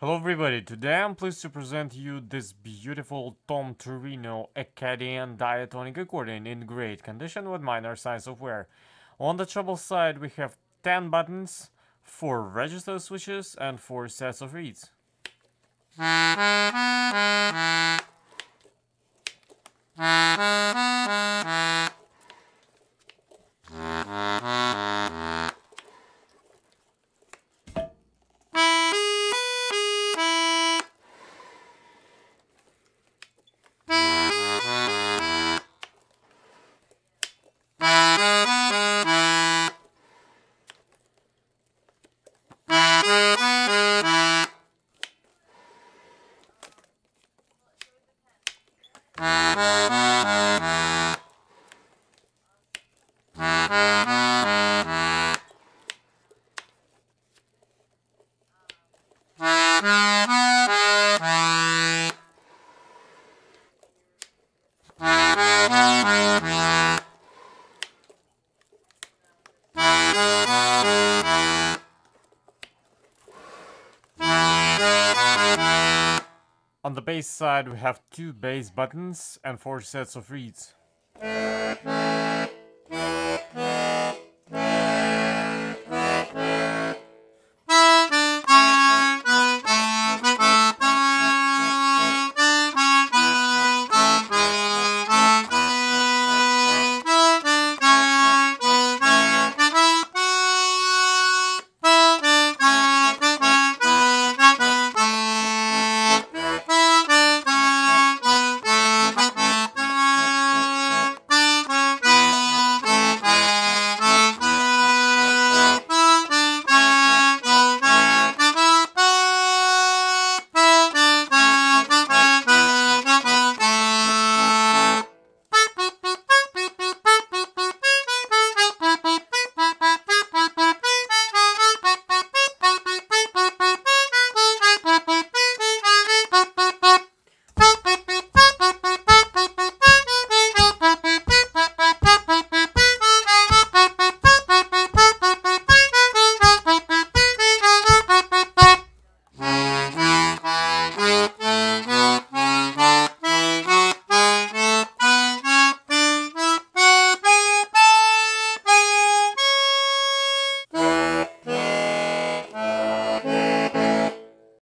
Hello everybody, today I'm pleased to present you this beautiful Tom Torino Acadian diatonic accordion in great condition with minor signs of wear. On the treble side we have 10 buttons, 4 register switches and 4 sets of reeds. Ah. On the bass side we have two bass buttons and four sets of reeds.